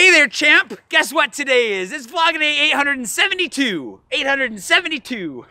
Hey there, champ! Guess what today is? It's vlog day 872. 872.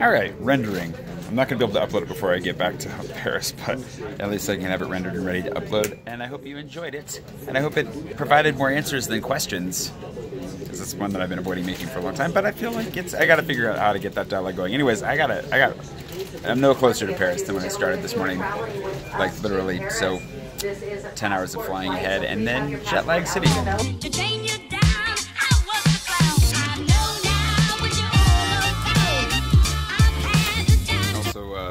All right, rendering. I'm not gonna be able to upload it before I get back to Paris, but at least I can have it rendered and ready to upload. And I hope you enjoyed it. And I hope it provided more answers than questions. Because it's one that I've been avoiding making for a long time, but I feel like it's I gotta figure out how to get that dialogue going. Anyways, I gotta I got I'm no closer to Paris than when I started this morning. Like literally, so ten hours of flying ahead and then jet lag city.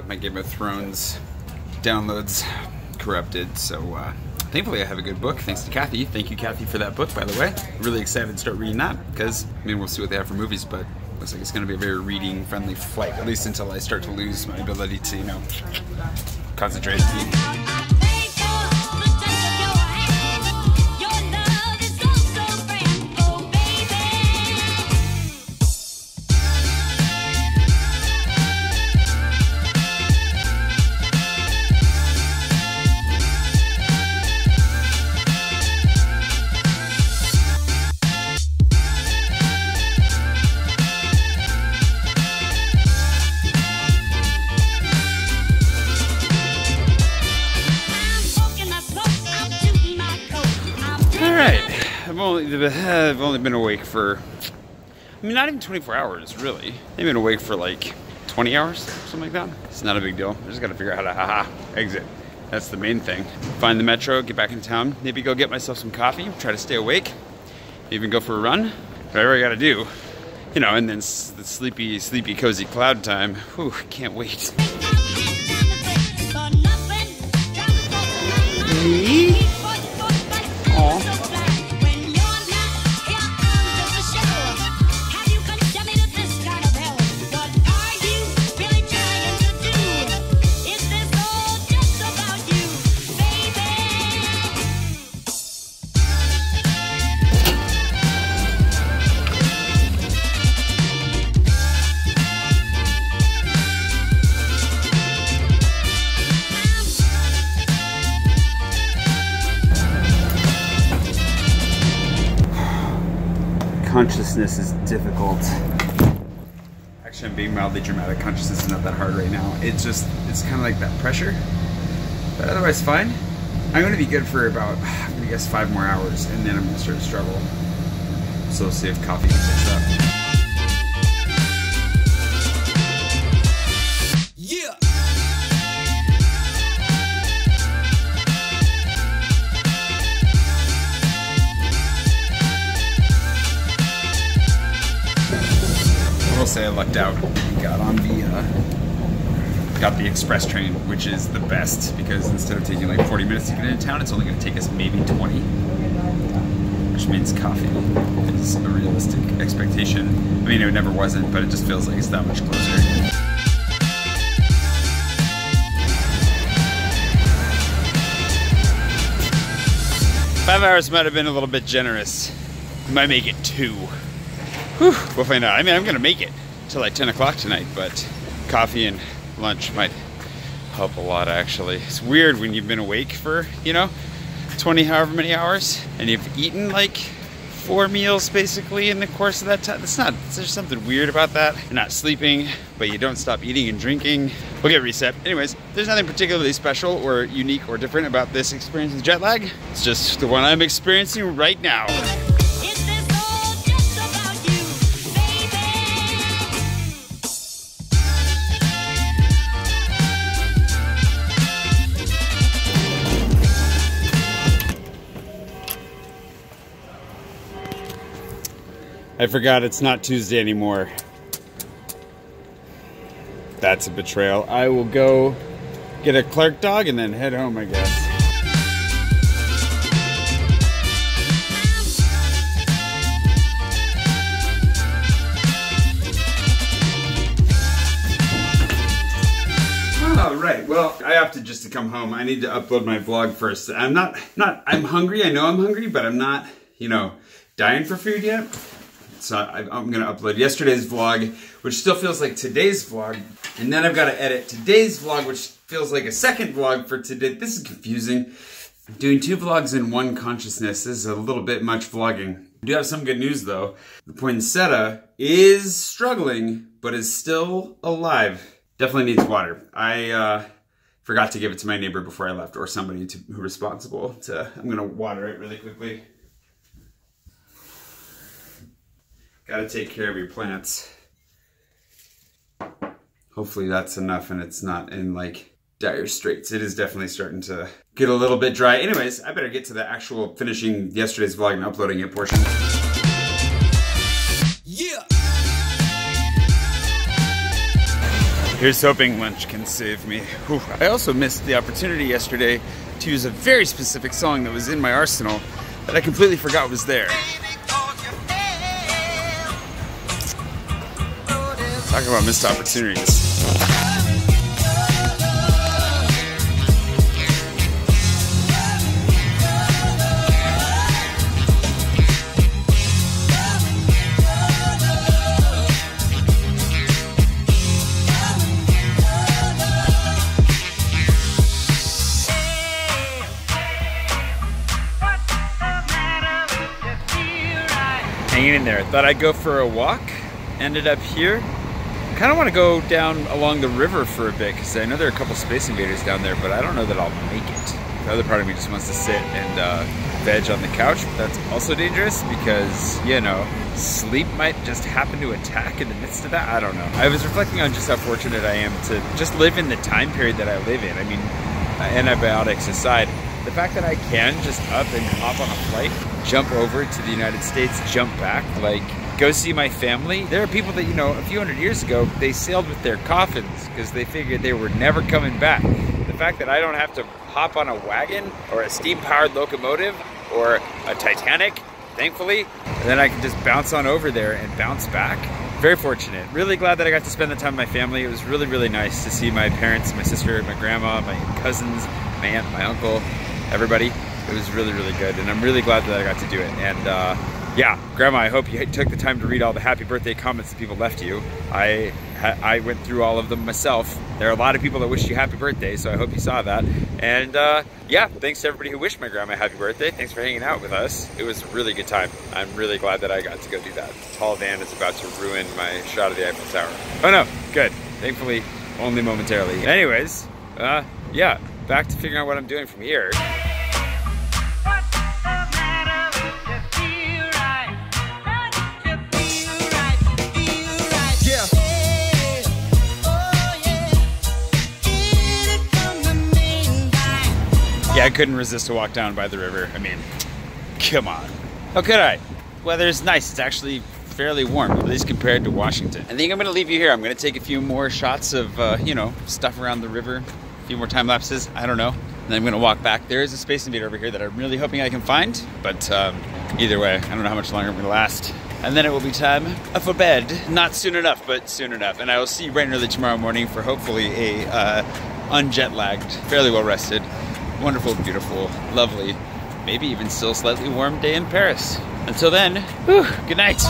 My Game of Thrones downloads corrupted, so uh, thankfully I have a good book. Thanks to Kathy. Thank you, Kathy, for that book, by the way. Really excited to start reading that because I mean we'll see what they have for movies, but looks like it's going to be a very reading-friendly flight, at least until I start to lose my ability to, you know, concentrate. Only I've eh, only been awake for, I mean, not even 24 hours, really. I've been awake for like 20 hours, something like that. It's not a big deal. I just got to figure out how to haha exit. That's the main thing. Find the metro, get back in town, maybe go get myself some coffee, try to stay awake, even go for a run. Whatever I got to do, you know. And then the sleepy, sleepy, cozy cloud time. Whew, can't wait. Consciousness is difficult. Actually, I'm being mildly dramatic. Consciousness is not that hard right now. It's just, it's kind of like that pressure. But otherwise, fine. I'm going to be good for about, I'm going to guess five more hours, and then I'm going to start to struggle. So see if coffee can fix say I lucked out. We Got on the uh, got the express train, which is the best because instead of taking like 40 minutes to get into town, it's only going to take us maybe 20. Which means coffee is a realistic expectation. I mean, it never wasn't, but it just feels like it's that much closer. Five hours might have been a little bit generous. Might make it two. Whew, we'll find out. I mean, I'm gonna make it till like 10 o'clock tonight, but coffee and lunch might help a lot actually. It's weird when you've been awake for, you know, 20 however many hours and you've eaten like four meals basically in the course of that time. It's not, there's something weird about that. You're not sleeping, but you don't stop eating and drinking. We'll get reset. Anyways, there's nothing particularly special or unique or different about this experience with jet lag. It's just the one I'm experiencing right now. I forgot it's not Tuesday anymore. That's a betrayal. I will go get a Clark dog and then head home, I guess. right. Well, I opted just to come home. I need to upload my vlog first. I'm not, not, I'm hungry. I know I'm hungry, but I'm not, you know, dying for food yet. So I, I'm gonna upload yesterday's vlog, which still feels like today's vlog. And then I've got to edit today's vlog, which feels like a second vlog for today. This is confusing. Doing two vlogs in one consciousness is a little bit much vlogging. I do have some good news though. The poinsettia is struggling, but is still alive. Definitely needs water. I uh, forgot to give it to my neighbor before I left, or somebody to, who responsible to. I'm gonna water it really quickly. Gotta take care of your plants. Hopefully that's enough and it's not in like dire straits. It is definitely starting to get a little bit dry. Anyways, I better get to the actual finishing yesterday's vlog and uploading it portion. Yeah. Here's hoping lunch can save me. Whew. I also missed the opportunity yesterday to use a very specific song that was in my arsenal that I completely forgot was there. Talk about missed opportunities. Hanging in there. Thought I'd go for a walk. Ended up here. Kind of want to go down along the river for a bit because I know there are a couple Space Invaders down there, but I don't know that I'll make it. The other part of me just wants to sit and uh, veg on the couch, but that's also dangerous because, you know, sleep might just happen to attack in the midst of that. I don't know. I was reflecting on just how fortunate I am to just live in the time period that I live in. I mean, antibiotics aside, the fact that I can just up and hop on a flight, jump over to the United States, jump back, like go see my family. There are people that, you know, a few hundred years ago, they sailed with their coffins because they figured they were never coming back. The fact that I don't have to hop on a wagon or a steam powered locomotive or a Titanic, thankfully, and then I can just bounce on over there and bounce back. Very fortunate. Really glad that I got to spend the time with my family. It was really, really nice to see my parents, my sister, my grandma, my cousins, my aunt, my uncle, everybody. It was really, really good, and I'm really glad that I got to do it. And uh, yeah, Grandma, I hope you took the time to read all the happy birthday comments that people left you. I I went through all of them myself. There are a lot of people that wished you happy birthday, so I hope you saw that. And uh, yeah, thanks to everybody who wished my grandma happy birthday. Thanks for hanging out with us. It was a really good time. I'm really glad that I got to go do that. The tall van is about to ruin my shot of the Eiffel Tower. Oh no, good. Thankfully, only momentarily. Anyways, uh, yeah, back to figuring out what I'm doing from here. Yeah, I couldn't resist to walk down by the river. I mean, come on. How could I? Weather's nice. It's actually fairly warm, at least compared to Washington. I think I'm gonna leave you here. I'm gonna take a few more shots of, uh, you know, stuff around the river, a few more time lapses. I don't know. And then I'm gonna walk back. There is a Space Invader over here that I'm really hoping I can find, but um, either way, I don't know how much longer I'm gonna last. And then it will be time for bed. Not soon enough, but soon enough. And I will see you bright and early tomorrow morning for hopefully a uh, unjet lagged, fairly well rested, wonderful, beautiful, lovely, maybe even still slightly warm day in Paris. Until then, whew, good night.